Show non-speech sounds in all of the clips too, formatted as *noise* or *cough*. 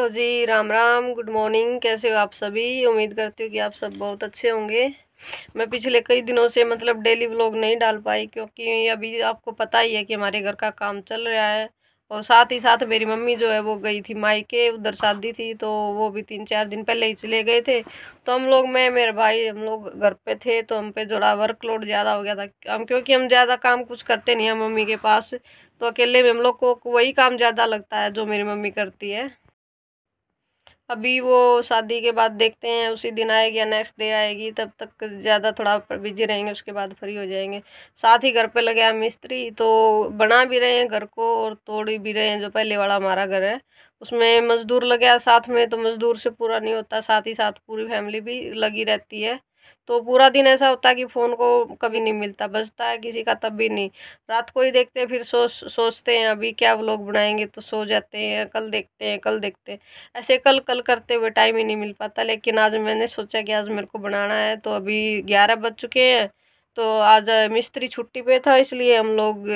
Hello ji, Ram Ram, good morning, कैसे हो आप सभी? उम्मीद करती हूँ कि आप सब बहुत अच्छे होंगे। मैं पिछले कई दिनों से मतलब डेली व्लॉग नहीं डाल पाई क्योंकि अभी आपको पता ही है कि हमारे घर का काम चल रहा है और साथ ही साथ मेरी मम्मी जो है वो गई थी मायके, उधर शादी थी तो वो भी तीन चार दिन पहले ही चले गए थे। तो हम लोग, मैं, मेरे भाई हम लोग घर पे थे तो हम पे थोड़ा वर्कलोड ज़्यादा हो गया था। हम, क्योंकि हम ज़्यादा काम कुछ करते नहीं हैं मम्मी के पास तो अकेले में हम लोग को वही काम ज़्यादा लगता है जो मेरी मम्मी करती है। अभी वो शादी के बाद देखते हैं, उसी दिन आएगी, या नेक्स्ट डे आएगी, तब तक ज़्यादा थोड़ा बिज़ी रहेंगे, उसके बाद फ्री हो जाएँगे। साथ ही घर पे लगे हैं मिस्त्री तो बना भी रहे हैं घर को और तोड़ भी रहे हैं, जो पहले वाला हमारा घर है। उसमें मज़दूर लगे साथ में तो मज़दूर से पूरा नहीं होता, साथ ही साथ पूरी फैमिली भी लगी रहती है। तो पूरा दिन ऐसा होता है कि फ़ोन को कभी नहीं मिलता, बजता है किसी का तब भी नहीं। रात को ही देखते हैं, फिर सोच, सोचते हैं, अभी क्या व्लॉग बनाएँगे तो सो जाते हैं, कल देखते हैं, कल देखते हैं। ऐसे कल कल करते हुए टाइम ही नहीं मिल पाता, लेकिन आज मैंने सोचा कि आज मेरे को बनाना है तो अभी ग्यारह बज चुके हैं तो आज मिस्त्री छुट्टी पे था, इसलिए हम लोग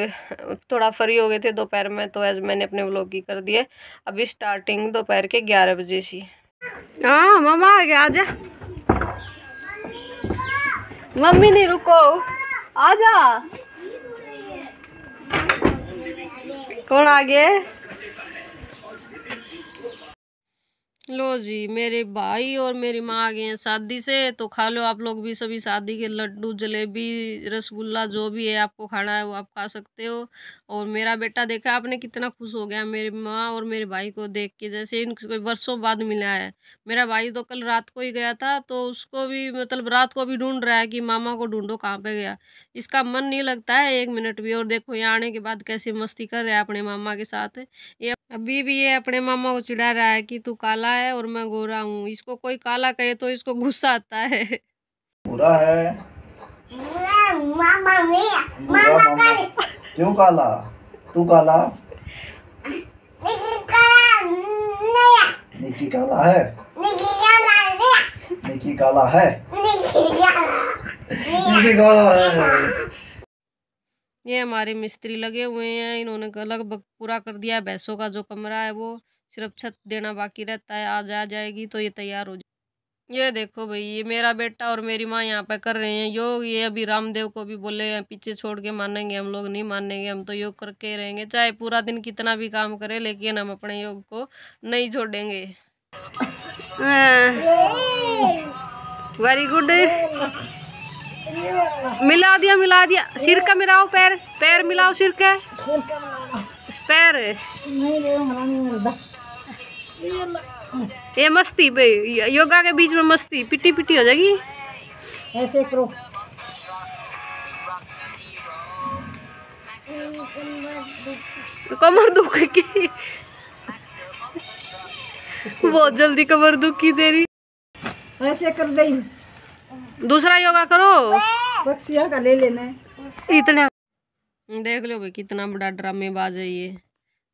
थोड़ा फ्री हो गए थे दोपहर में तो आज मैंने अपने व्लॉग की कर दिया अभी स्टार्टिंग दोपहर के ग्यारह बजे से हाँ। मामा आ गया आजा मम्मी नहीं रुको। आजा कौन आ लो जी, मेरे भाई और मेरी माँ आ गए हैं शादी से तो खा लो आप लोग भी सभी शादी के लड्डू, जलेबी, रसगुल्ला, जो भी है आपको खाना है वो आप खा सकते हो। और मेरा बेटा देखा आपने कितना खुश हो गया, मेरी माँ और मेरे भाई को देख के, जैसे इन वर्षों बाद मिला है। मेरा भाई तो कल रात को ही गया था तो उसको भी मतलब रात को भी ढूंढ रहा है कि मामा को ढूंढो कहाँ पे गया। इसका मन नहीं लगता है, एक मिनट भी, और देखो यहाँ आने के बाद कैसे मस्ती कर रहा है अपने मामा के साथ। ये अभी भी ये अपने मामा को चिढ़ा रहा है कि तू काला है और मैं गोरा हूँ। इसको कोई काला कहे तो इसको गुस्सा आता है। बुरा है। मामा में बुरा क्यों काला? तू काला? निकी काला काला है? काला निकी काला है? निकी काला। है। ये हमारे मिस्त्री लगे हुए हैं इन्होंने लगभग पूरा कर दिया है भैंसों का जो कमरा है वो सिर्फ़ छत देना बाकी रहता है आज आ जाएगी तो ये तैयार हो जाए ये देखो भाई ये मेरा बेटा और मेरी माँ यहाँ पे कर रहे हैं योग ये अभी रामदेव को भी बोले हैं पीछे छोड़ के मानेंगे हम लोग नहीं मानेंगे हम तो योग करके रहेंगे चाहे पूरा दिन कितना भी काम करें लेकिन हम अपने योग को नहीं छोड़ेंगे। वेरी गुड *laughs* मिला दिया मिला दिया। सिर का मिलाओ पैर। पैर मिलाओ सिर का। पैर। ये मस्ती भाई योगा के बीच में मस्ती। पिटी पिटी हो जाएगी। ऐसे करो। कमर दुख की बहुत जल्दी कमर दुखी तेरी। ऐसे कर दे। दूसरा योगा करो। बक्सिया का ले लेना इतने देख लो भाई कितना बड़ा ड्रामेबाज है ये।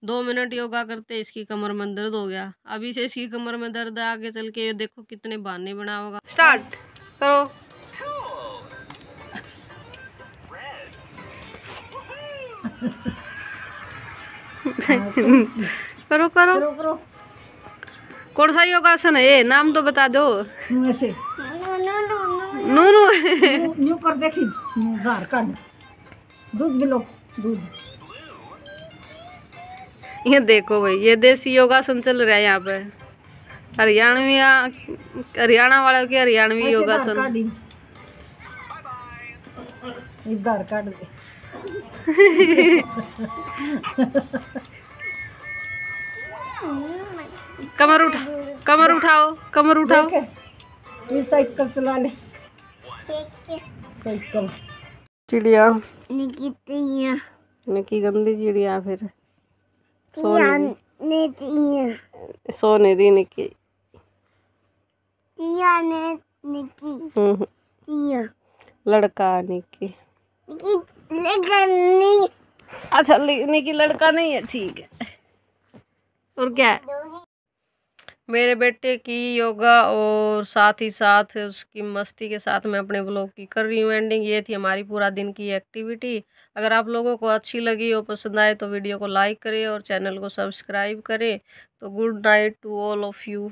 दो मिनट योगा करते इसकी कमर में दर्द हो गया। अभी से इसकी कमर में दर्द है आगे चल के ये देखो कितने बहाने बना होगा। स्टार्ट करो। करो करो। कौन सा योगासन है? ये नाम तो बता दो। ऐसे। नो नू नू यूं- यूँ कर देखी बाहर काट दूध भी लो दूध। ये देखो भाई ये देसी योगासन चल रहा है यहाँ पे। हरियाणवी हरियाणा वालों की हरियाणवी योगासन। इधर काट दे। कमर उठा कमर उठाओ कमर उठाओ। साइकिल चला ले। चिड़िया। निकी निकी गंदी चिड़िया फिर? सोने दी निकी। ने निकी। हम्म, लड़का निकी। निकी लेकिन नहीं। अच्छा निकी लड़का नहीं है ठीक है। और क्या है? मेरे बेटे की योगा और साथ ही साथ उसकी मस्ती के साथ मैं अपने ब्लॉग की कर रही हूँ एंडिंग ये थी हमारी पूरा दिन की एक्टिविटी अगर आप लोगों को अच्छी लगी और पसंद आए तो वीडियो को लाइक करें और चैनल को सब्सक्राइब करें। तो good night to all of you